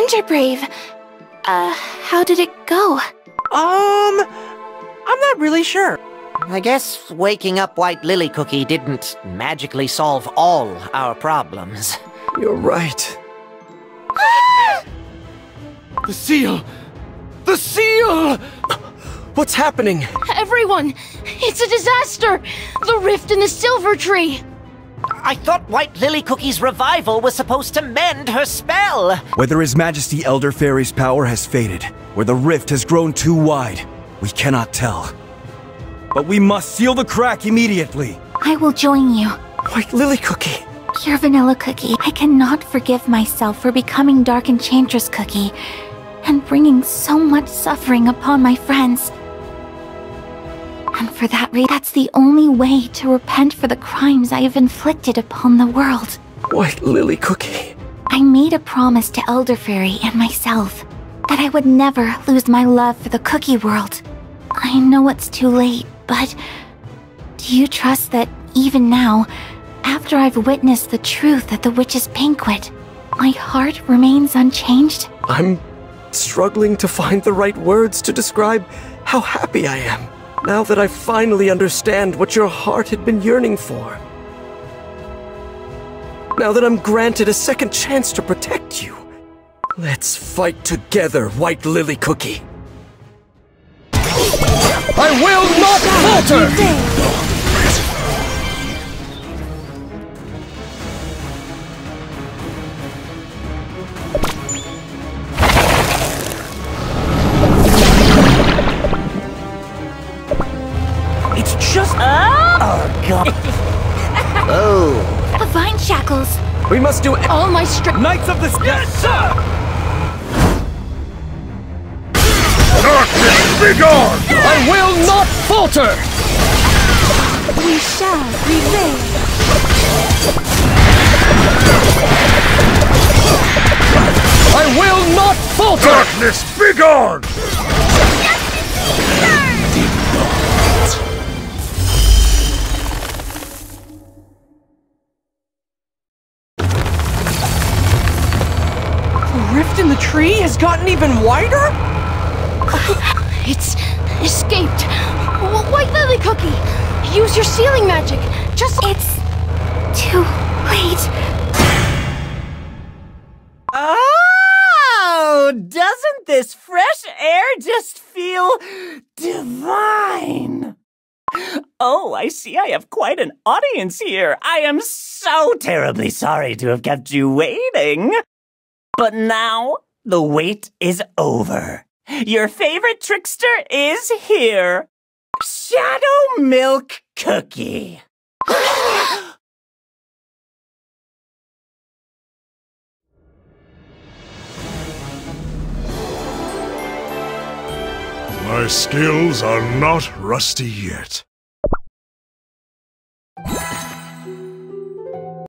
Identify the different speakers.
Speaker 1: Ginger Brave. Uh, how did it go?
Speaker 2: Um, I'm not really sure.
Speaker 3: I guess waking up White Lily Cookie didn't magically solve all our problems.
Speaker 4: You're right.
Speaker 5: The seal! The seal!
Speaker 4: What's happening?
Speaker 6: Everyone! It's a disaster! The rift in the silver tree!
Speaker 3: I thought White Lily Cookie's revival was supposed to mend her spell!
Speaker 7: Whether His Majesty Elder Fairy's power has faded, or the rift has grown too wide, we cannot tell. But we must seal the crack immediately!
Speaker 1: I will join you.
Speaker 4: White Lily Cookie.
Speaker 1: Pure Vanilla Cookie, I cannot forgive myself for becoming Dark Enchantress Cookie and bringing so much suffering upon my friends. For that reason, that's the only way to repent for the crimes I have inflicted upon the world.
Speaker 4: White Lily Cookie.
Speaker 1: I made a promise to Elder Fairy and myself that I would never lose my love for the cookie world. I know it's too late, but do you trust that even now, after I've witnessed the truth at the witch's banquet, my heart remains unchanged?
Speaker 4: I'm struggling to find the right words to describe how happy I am now that I finally understand what your heart had been yearning for. Now that I'm granted a second chance to protect you. Let's fight together, White Lily Cookie. I will not falter!
Speaker 2: Just.
Speaker 3: Oh, God. oh.
Speaker 1: The vine shackles!
Speaker 4: We must do
Speaker 6: All my strength.
Speaker 7: Knights of the Yes, sir!
Speaker 5: Darkness, begone!
Speaker 4: I will not falter!
Speaker 1: We shall prevail!
Speaker 4: I will not falter!
Speaker 5: Darkness, begone!
Speaker 2: In the tree has gotten even wider?
Speaker 6: It's escaped. Wh- White Lily Cookie! Use your sealing magic! Just.
Speaker 1: It's too late.
Speaker 2: Oh, doesn't this fresh air just feel divine? Oh, I see I have quite an audience here. I am so terribly sorry to have kept you waiting. But now the wait is over. Your favorite trickster is here. Shadow Milk Cookie.
Speaker 5: My skills are not rusty yet.